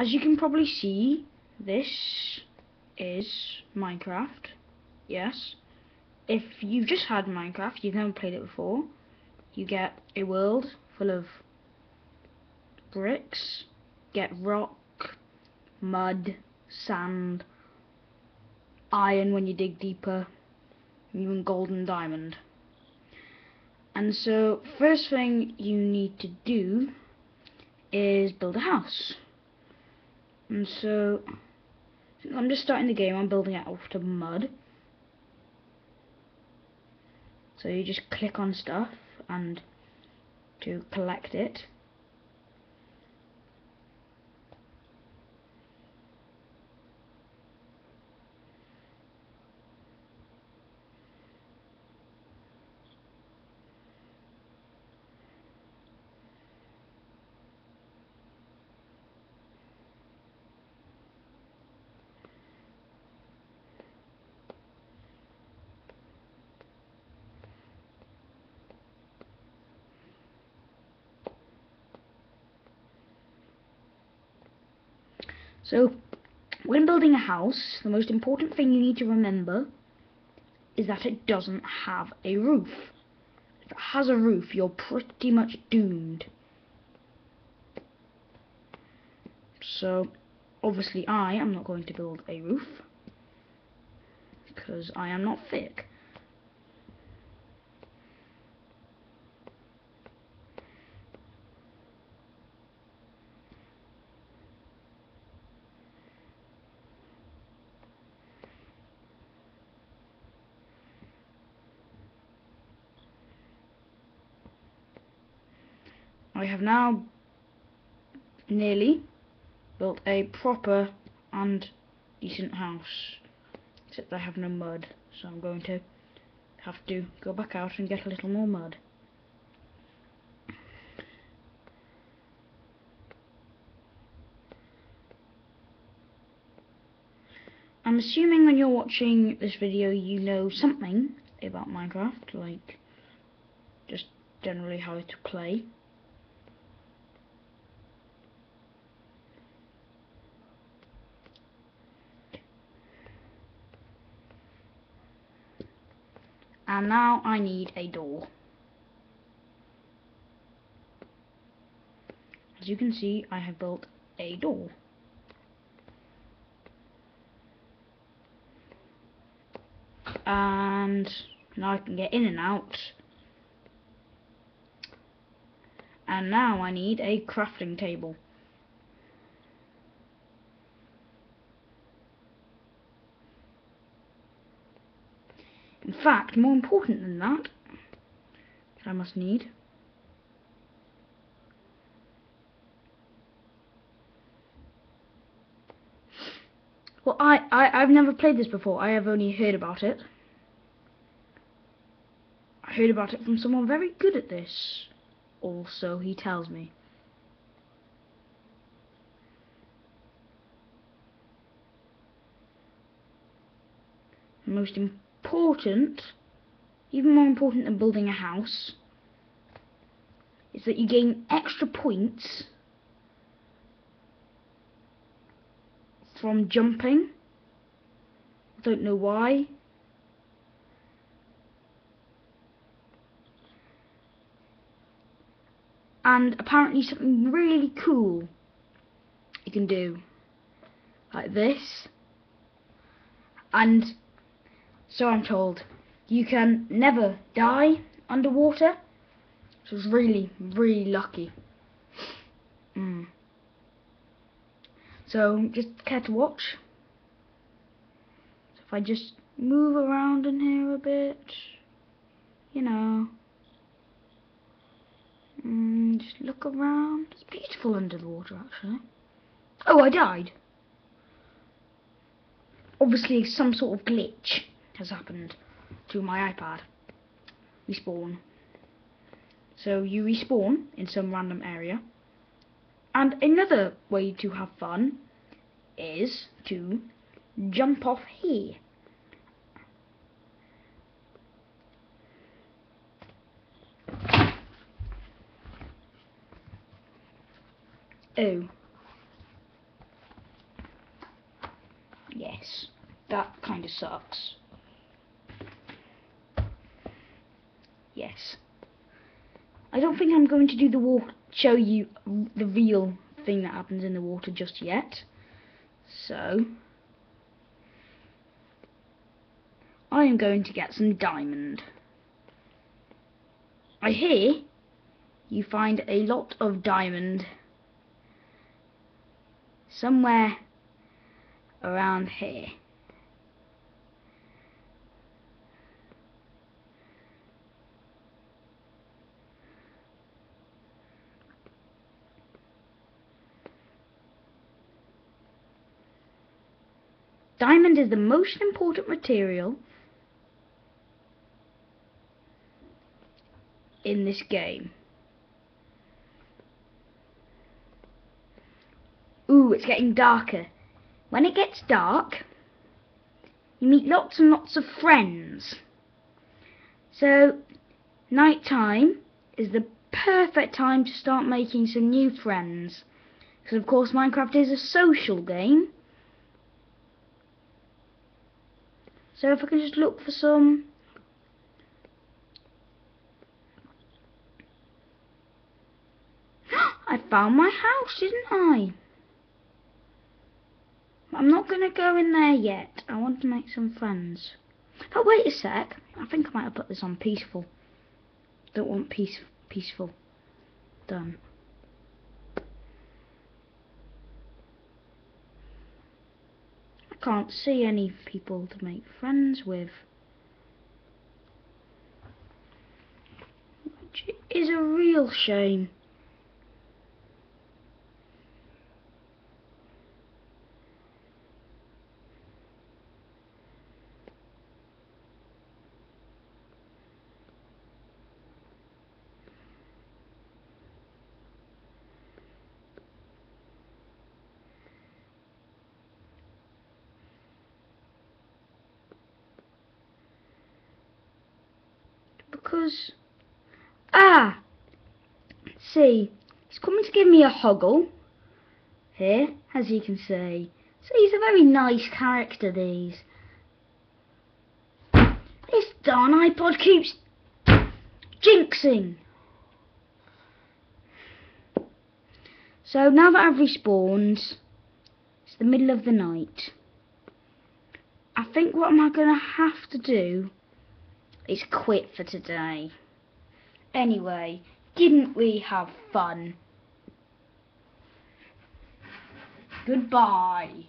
as you can probably see, this is Minecraft. Yes. If you've just had Minecraft, you've never played it before, you get a world full of bricks, get rock, mud, sand, iron when you dig deeper, even gold and diamond. And so, first thing you need to do is build a house. And so, I'm just starting the game, I'm building it out of mud. So you just click on stuff and to collect it. So, when building a house, the most important thing you need to remember is that it doesn't have a roof. If it has a roof, you're pretty much doomed. So, obviously I am not going to build a roof because I am not thick. I have now nearly built a proper and decent house. Except I have no mud, so I'm going to have to go back out and get a little more mud. I'm assuming when you're watching this video you know something about Minecraft, like just generally how to play. And now I need a door. As you can see, I have built a door. And now I can get in and out. And now I need a crafting table. In fact, more important than that, that I must need Well, I, I, I've never played this before. I have only heard about it. I heard about it from someone very good at this. Also, he tells me. Most important important, even more important than building a house, is that you gain extra points from jumping. I don't know why. And apparently something really cool you can do like this and so I'm told. You can never die underwater. So it's really, really lucky. Mm. So just care to watch. So if I just move around in here a bit, you know, mm, just look around. It's beautiful under the water actually. Oh, I died. Obviously some sort of glitch has happened to my iPad. Respawn. So you respawn in some random area. And another way to have fun is to jump off here. Oh. Yes. That kind of sucks. Yes. I don't think I'm going to do the water, show you the real thing that happens in the water just yet. So, I am going to get some diamond. I hear you find a lot of diamond somewhere around here. Diamond is the most important material in this game. Ooh, it's getting darker. When it gets dark, you meet lots and lots of friends. So, night time is the perfect time to start making some new friends. Because of course Minecraft is a social game. So if I can just look for some I found my house, didn't I? I'm not going to go in there yet. I want to make some friends. Oh, wait a sec. I think I might have put this on peaceful. Don't want peace, peaceful. Done. Can't see any people to make friends with. Which is a real shame. Ah! See, he's coming to give me a huggle. Here, as you can see. so he's a very nice character, these. This darn iPod keeps jinxing. So now that I've respawned, it's the middle of the night. I think what am I going to have to do is quit for today. Anyway, didn't we have fun? Goodbye.